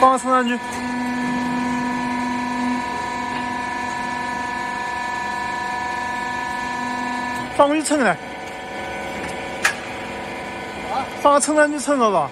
放个撑上去。放过去撑来。放个撑上去撑了吧。